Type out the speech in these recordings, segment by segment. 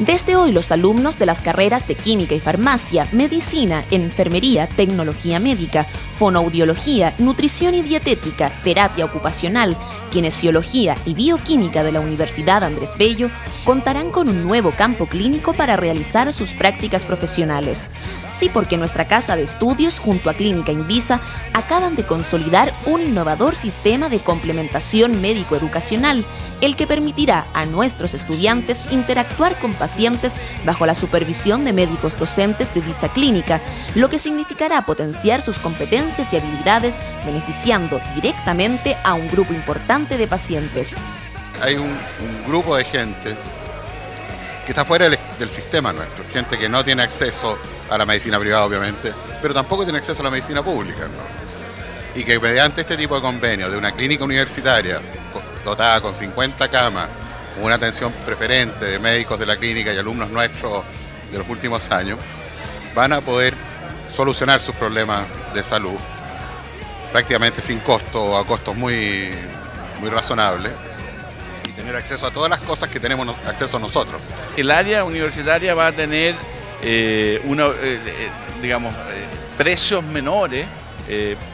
Desde hoy los alumnos de las carreras de Química y Farmacia, Medicina, Enfermería, Tecnología Médica, Fonoaudiología, Nutrición y Dietética, Terapia Ocupacional, Kinesiología y Bioquímica de la Universidad Andrés Bello contarán con un nuevo campo clínico para realizar sus prácticas profesionales. Sí, porque nuestra casa de estudios junto a Clínica Indisa acaban de consolidar un innovador sistema de complementación médico-educacional, el que permitirá a nuestros estudiantes interactuar con pacientes bajo la supervisión de médicos docentes de dicha clínica, lo que significará potenciar sus competencias y habilidades, beneficiando directamente a un grupo importante de pacientes. Hay un, grupo de gente que está fuera del, sistema nuestro, gente que no tiene acceso a la medicina privada, obviamente, pero tampoco tiene acceso a la medicina pública. Y que mediante este tipo de convenio de una clínica universitaria dotada con 50 camas, una atención preferente de médicos de la clínica y alumnos nuestros de los últimos años, van a poder solucionar sus problemas de salud prácticamente sin costo o a costos muy, muy razonables y tener acceso a todas las cosas que tenemos acceso nosotros. El área universitaria va a tener eh, una, eh, eh, digamos, precios menores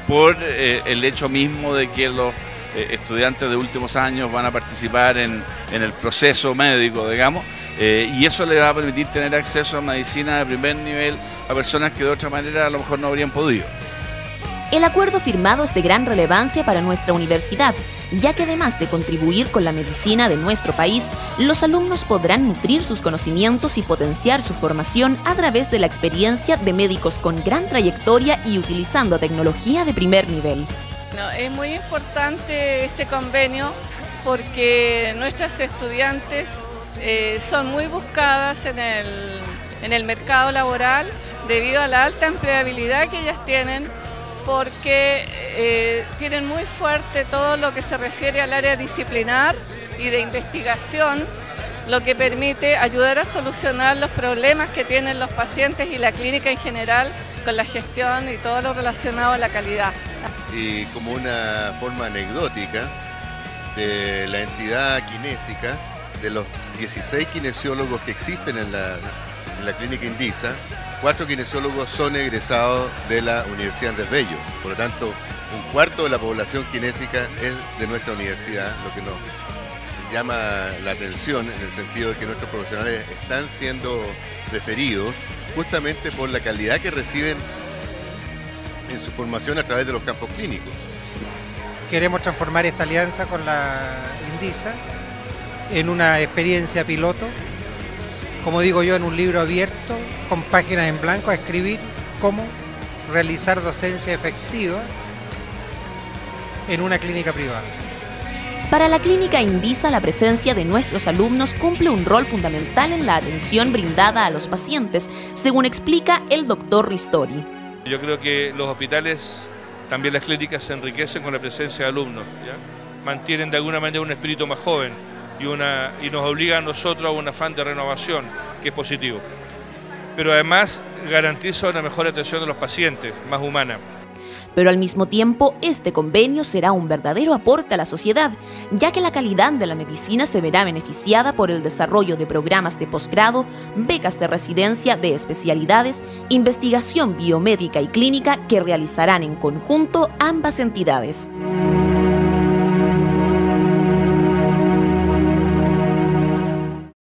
por el hecho mismo de que los eh, estudiantes de últimos años van a participar en, el proceso médico, digamos, eh, y eso le va a permitir tener acceso a medicina de primer nivel a personas que de otra manera a lo mejor no habrían podido. El acuerdo firmado es de gran relevancia para nuestra universidad, ya que además de contribuir con la medicina de nuestro país, los alumnos podrán nutrir sus conocimientos y potenciar su formación a través de la experiencia de médicos con gran trayectoria y utilizando tecnología de primer nivel es muy importante este convenio porque nuestras estudiantes eh, son muy buscadas en el, mercado laboral debido a la alta empleabilidad que ellas tienen porque eh, tienen muy fuerte todo lo que se refiere al área disciplinar y de investigación, lo que permite ayudar a solucionar los problemas que tienen los pacientes y la clínica en general con la gestión y todo lo relacionado a la calidad y como una forma anecdótica de la entidad kinésica, de los 16 kinesiólogos que existen en la, clínica Indisa, cuatro kinesiólogos son egresados de la Universidad Andrés Bello. Por lo tanto, un cuarto de la población kinésica es de nuestra universidad, lo que nos llama la atención en el sentido de que nuestros profesionales están siendo preferidos justamente por la calidad que reciben en su formación a través de los campos clínicos. Queremos transformar esta alianza con la INDISA en una experiencia piloto, como digo yo, en un libro abierto, con páginas en blanco, a escribir cómo realizar docencia efectiva en una clínica privada. Para la clínica Indisa, la presencia de nuestros alumnos cumple un rol fundamental en la atención brindada a los pacientes, según explica el doctor Ristori. Yo creo que los hospitales, también las clínicas, se enriquecen con la presencia de alumnos. Mantienen de alguna manera un espíritu más joven y, y nos obliga a nosotros a un afán de renovación, que es positivo. Pero además garantiza una mejor atención de los pacientes, más humana pero al mismo tiempo este convenio será un verdadero aporte a la sociedad, ya que la calidad de la medicina se verá beneficiada por el desarrollo de programas de posgrado, becas de residencia de especialidades, investigación biomédica y clínica que realizarán en conjunto ambas entidades.